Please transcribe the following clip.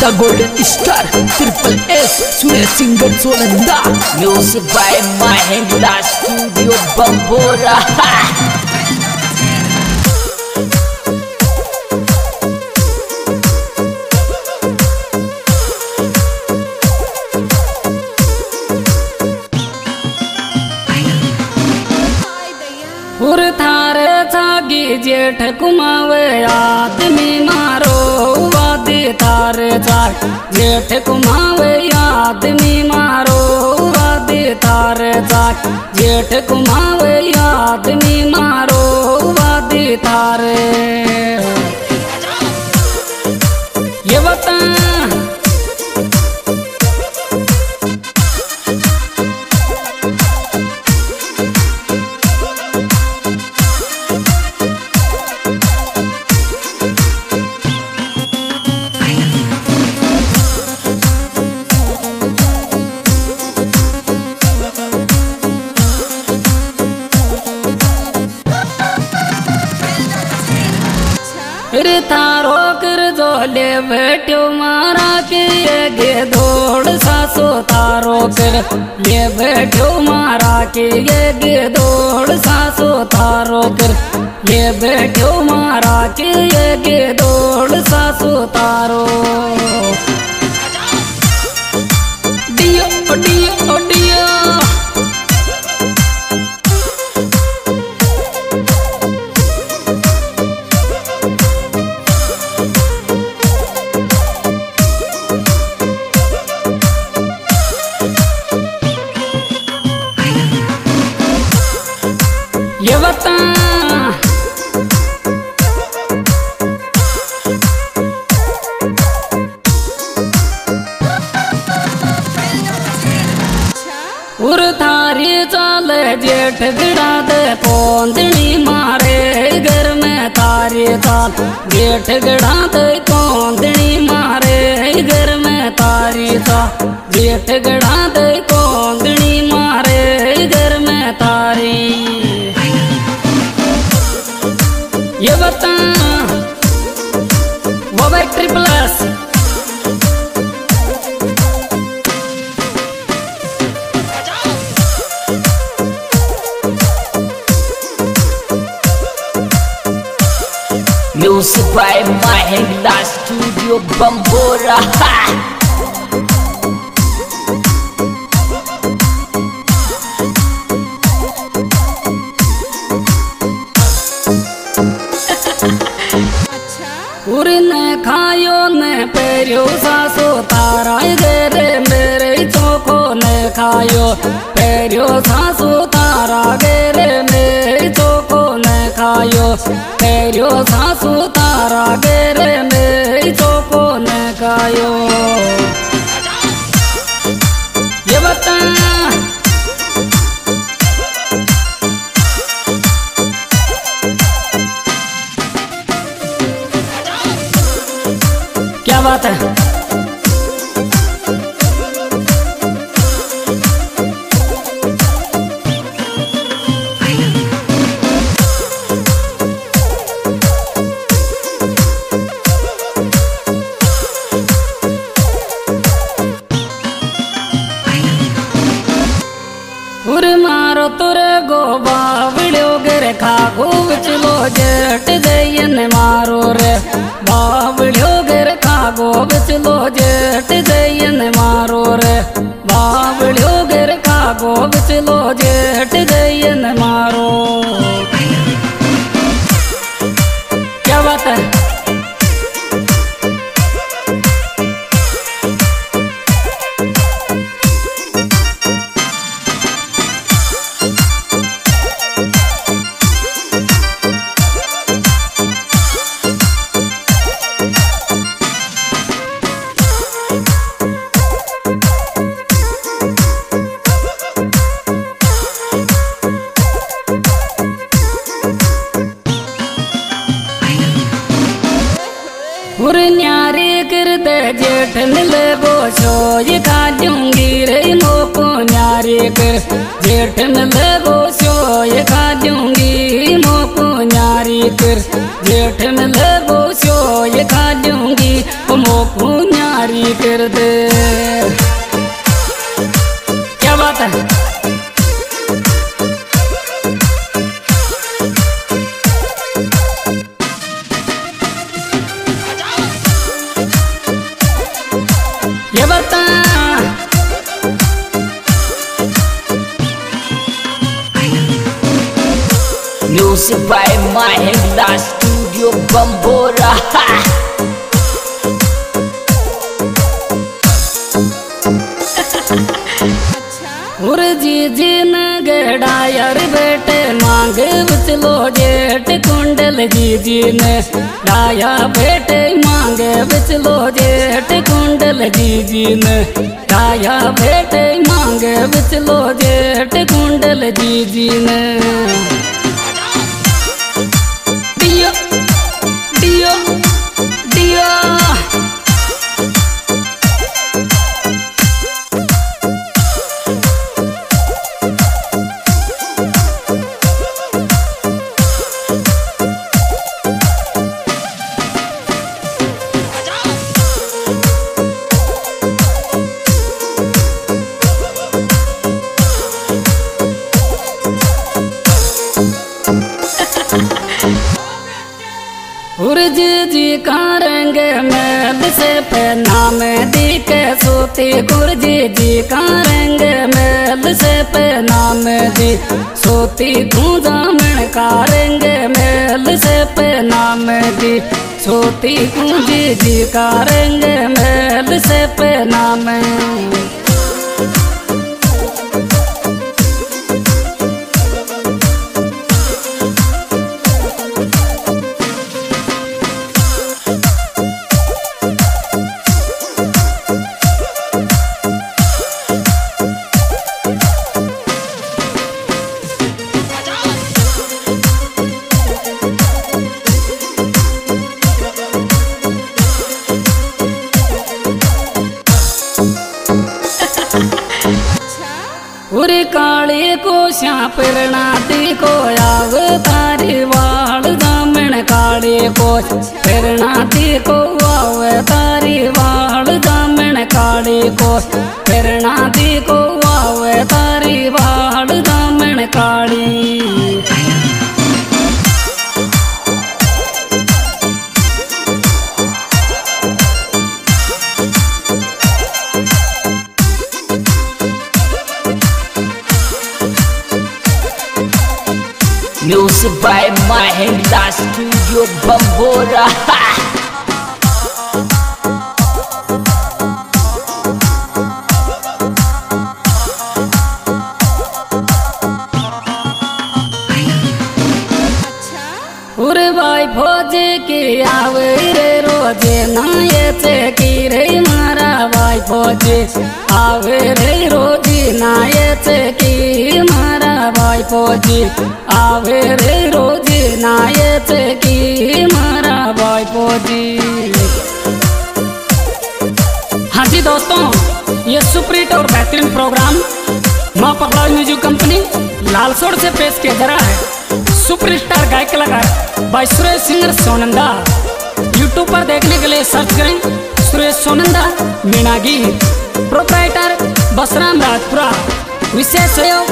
The Golden Star Triple S Surya Singer Solanda Music by Mahendra Studio Bambora छाग जेठ कुमावे आदमी मारो वादे थार छाग जेठ कुमावे आदमी मारो वादे थारे रे थारो कर जोले बैठो मारा के गे दौड़ सासो तारो कर ये बैठो मारा के ये गे दौड़ सासो तारो कर ये बैठो मारा के ये गे दौड़ सासो तारो ये बता उर थारी चाल मारे घर में तारी चाल। जेठ गिड़ा दे पोंदनी मारे घर में तारी चाल। जेठ गिड़ा Mahindra Studio Bambora उर ने खायो ने पेरियो, सासो तारा गे मेरे चोखो ने खायो। पेरियो, सासो तारा गे मेरे चोखो खायो पेरियो सासो तारा गे मेरे चोखो ने खायो। ये बता। क्या बात है? उर मारो तुर गो बावड़ियो गिर खागो बिचलो जेठ जयन मारो रे। बाबड़ो गिर खागो बिचलो जेठ जयन मारो रे। बाबड़ो गिर खागो बिचलो जेठ जयन मुर न्यारे करते जेठन ले बोसो ये खा जूँगी रे मोको न्यारे कर। जेठन ले बोसो ये खा जूँगी मोको न्यारे कर। जेठन ले बोसो ये खा जूँगी मोको न्यारी कर दे Music by Mahindra Studio Bambora. जी न यार बेटे, मांग जेठ कुंडल जी जी ने। डाया बेटे, मांग बचलो जेठ कुंडल जी जी ने। डाया बेटे, मांग बचलो जेठ कुंडल जी जी ने। उर्ज जी का रंग मैल से पहना दी के सोती। गुरज जी का रंग मैल से पहना में दी। सोती तू जामण का रंग मैल से पहना में दी। सोती कुंज जी का रंग मैल से पहना को श्यापरना ती को आव तारी वाल दामण काले को फिरना ती को आव तारी वाल दामण काले को फिरना ती को आव तारी वाल दामण काली। Music by Mahindra Studio Bambora. भाई फौजे की आवे रे रोज़े नाये से की रे मारा भाई फौजे आवे रे रोजी नाये से की मारा भाई फौजी। आवे रे रोजी नाये से की मारा भाई फौजी। हाँ जी दोस्तों, ये सुप्रीट और बेहतरीन प्रोग्राम माँ पकड़ाई म्यूज़िक कंपनी लालसोड़ से पेश किया जा रहा है। सुपर स्टार गायक कलाकार by Suresh singer Sonanda. YouTube पर देखने के लिए सर्च करें सुरेश सोनंदा मीनागी प्रोपराइटर बसराम राजपुरा विशेष सहयोग।